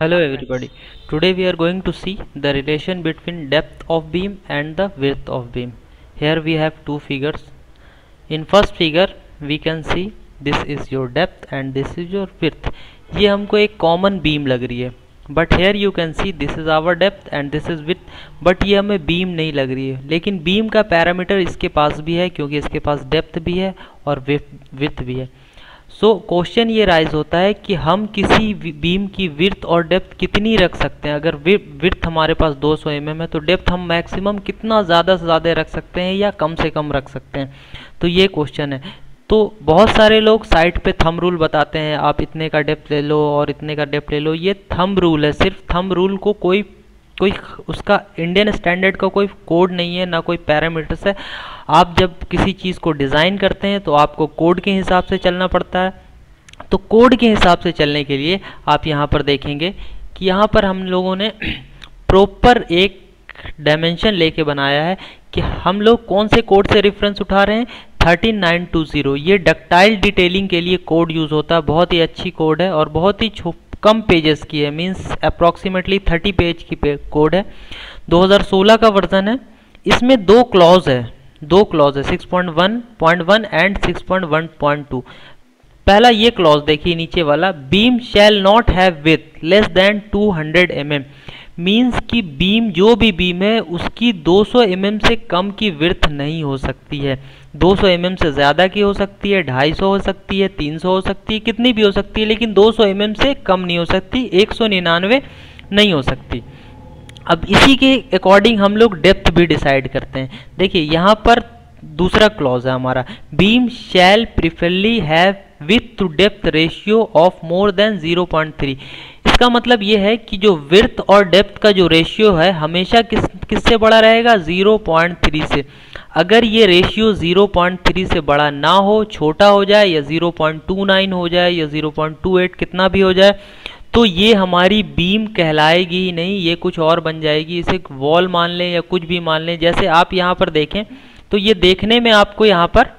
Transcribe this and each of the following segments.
Hello everybody. Today we are going to see the relation between depth of beam and the width of beam. Here we have two figures. In first figure we can see this is your depth and this is your width. ये हमको एक common beam लग रही है but here you can see this is our depth and this is width but ये हमें beam नहीं लग रही है लेकिन बीम का पैरामीटर इसके पास भी है क्योंकि इसके पास डेप्थ भी है और विथ भी है सो so, क्वेश्चन ये राइज होता है कि हम किसी बीम की विर्थ और डेप्थ कितनी रख सकते हैं? अगर विर्थ हमारे पास 200 सौ mm है तो डेप्थ हम मैक्सिमम कितना ज़्यादा से ज़्यादा रख सकते हैं या कम से कम रख सकते हैं? तो ये क्वेश्चन है। तो बहुत सारे लोग साइट पे थम रूल बताते हैं आप इतने का डेप्थ ले लो और इतने का डेप्थ ले लो। ये थम रूल है। सिर्फ़ थम रूल को कोई कोई उसका इंडियन स्टैंडर्ड का कोई कोड नहीं है, ना कोई पैरामीटर्स है। आप जब किसी चीज़ को डिज़ाइन करते हैं तो आपको कोड के हिसाब से चलना पड़ता है। तो कोड के हिसाब से चलने के लिए आप यहाँ पर देखेंगे कि यहाँ पर हम लोगों ने प्रॉपर एक डायमेंशन लेके बनाया है कि हम लोग कौन से कोड से रेफरेंस उठा रहे हैं। 13920 ये डक्टाइल डिटेलिंग के लिए कोड यूज़ होता है। बहुत ही अच्छी कोड है और बहुत ही कम पेजेस की है मींस अप्रॉक्सीमेटली 30 पेज की पे, कोड है। 2016 का वर्जन है। इसमें दो क्लॉज है दो क्लॉज है 6.1.1 एंड 6.1.2 पहला ये क्लॉज देखिए नीचे वाला beam shall not have width less than 200 hundred mm means कि बीम जो भी बीम है उसकी 200 सौ mm से कम की विर्थ नहीं हो सकती है। 200 mm से ज़्यादा की हो सकती है 250 हो सकती है 300 हो सकती है, कितनी भी हो सकती है, लेकिन 200 mm से कम नहीं हो सकती, एक सौ निन्यानवे नहीं हो सकती। अब इसी के अकॉर्डिंग हम लोग डेप्थ भी डिसाइड करते हैं। देखिए, यहाँ पर दूसरा क्लॉज है हमारा। Beam shall preferably have width to depth ratio of more than 0.3 इसका मतलब ये है कि जो विर्थ और डेप्थ का जो रेशियो है, हमेशा किस, किससे बड़ा रहेगा? 0.3 से। अगर ये रेशियो 0.3 से बड़ा ना हो, छोटा हो जाए या 0.29 हो जाए या 0.28 कितना भी हो जाए तो ये हमारी बीम कहलाएगी ही नहीं, ये कुछ और बन जाएगी। इसे वॉल मान लें या कुछ भी मान लें, जैसे आप यहाँ पर देखें तो ये देखने में आपको यहाँ पर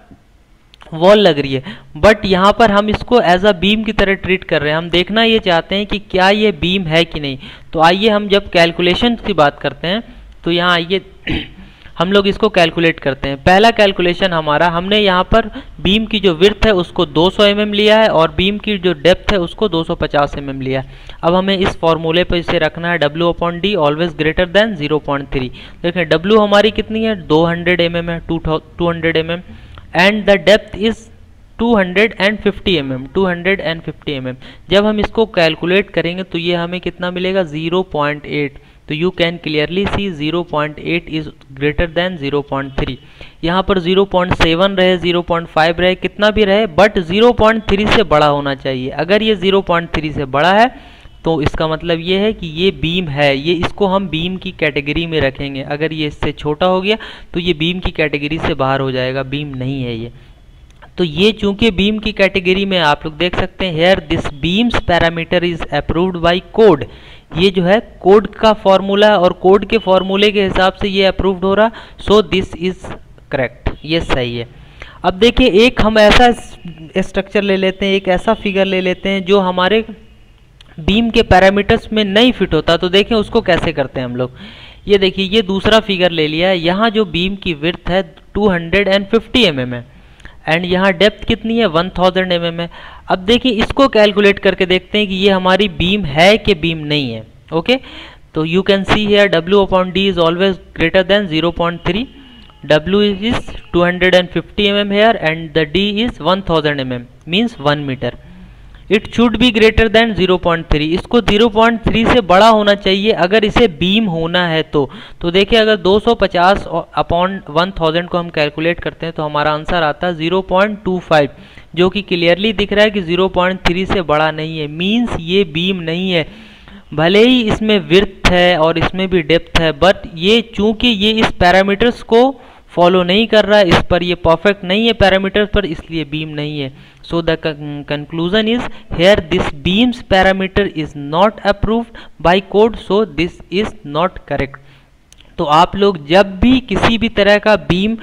वॉल लग रही है। बट यहाँ पर हम इसको एज अ बीम की तरह ट्रीट कर रहे हैं। हम देखना ये चाहते हैं कि क्या ये बीम है कि नहीं। तो आइए हम जब कैलकुलेशन की बात करते हैं तो यहाँ आइए। हम लोग इसको कैलकुलेट करते हैं। पहला कैलकुलेशन हमारा, हमने यहाँ पर बीम की जो विर्थ है उसको 200 सौ mm लिया है और बीम की जो डेप्थ है उसको 250 सौ mm लिया है। अब हमें इस फॉर्मूले पर इसे रखना है, W upon D always greater than 0.3 देखें डब्ल्यू हमारी कितनी है? 200 हंड्रेड mm है 200 M and the depth is 250 mm 250 mm जब हम इसको कैलकुलेट करेंगे तो ये हमें कितना मिलेगा? 0.8 तो you can clearly see 0.8 is greater than 0.3 यहाँ पर 0.7 रहे 0.5 रहे, कितना भी रहे बट 0.3 से बड़ा होना चाहिए। अगर ये 0.3 से बड़ा है तो इसका मतलब ये है कि ये बीम है। ये इसको हम बीम की कैटेगरी में रखेंगे। अगर ये इससे छोटा हो गया तो ये बीम की कैटेगरी से बाहर हो जाएगा। बीम नहीं है ये। तो ये चूँकि बीम की कैटेगरी में आप लोग देख सकते हैं here this beams parameter is approved by code ये जो है कोड का फॉर्मूला और कोड के फॉर्मूले के हिसाब से ये अप्रूव्ड हो रहा सो दिस इज़ करेक्ट ये सही है। अब देखिए, एक हम ऐसा स्ट्रक्चर ले लेते हैं, एक ऐसा फिगर ले लेते हैं जो हमारे बीम के पैरामीटर्स में नहीं फिट होता। तो देखें उसको कैसे करते हैं हम लोग? ये देखिए, ये दूसरा फिगर ले लिया है। यहाँ जो बीम की विर्थ है 250 एम mm है। एंड यहाँ डेप्थ कितनी है? 1000 थाउज़ेंड mm है। अब देखिए, इसको कैलकुलेट करके देखते हैं कि ये हमारी बीम है कि बीम नहीं है ओके तो you can see here W upon D is always greater than 0.3 W is 250 mm here and the D is 1000 mm means 1 meter. It should be greater than 0.3 इसको 0.3 से बड़ा होना चाहिए अगर इसे बीम होना है तो। तो देखिए, अगर 250 अपॉन 1000 को हम कैलकुलेट करते हैं तो हमारा आंसर आता है 0.25 जो कि क्लियरली दिख रहा है कि 0.3 से बड़ा नहीं है। मींस ये बीम नहीं है। भले ही इसमें विर्थ है और इसमें भी डेप्थ है बट ये चूँकि ये इस पैरामीटर्स को फॉलो नहीं कर रहा इस पर ये परफेक्ट नहीं है पैरामीटर्स पर, इसलिए बीम नहीं है। So the conclusion is here this beams parameter is not approved by code so this is not correct तो आप लोग जब भी किसी भी तरह का बीम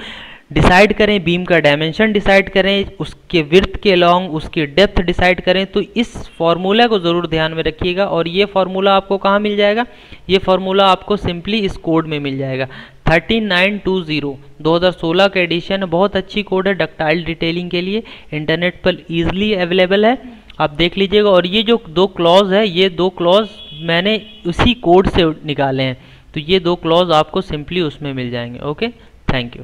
डिसाइड करें, बीम का डायमेंशन डिसाइड करें, उसके विर्थ के लॉन्ग उसकी डेप्थ डिसाइड करें तो इस फॉर्मूला को ज़रूर ध्यान में रखिएगा और ये फार्मूला आपको कहाँ मिल जाएगा? ये फार्मूला आपको सिंपली इस कोड में मिल जाएगा। थर्टीन नाइन टू ज़ीरो, दो हज़ार सोलह का एडिशन बहुत अच्छी कोड है डक्टाइल डिटेलिंग के लिए इंटरनेट पर ईजिली अवेलेबल है। आप देख लीजिएगा, और ये जो दो क्लॉज है, ये दो क्लॉज मैंने उसी कोड से निकाले हैं। तो ये दो क्लॉज आपको सिंपली उसमें मिल जाएँगे ओके थैंक यू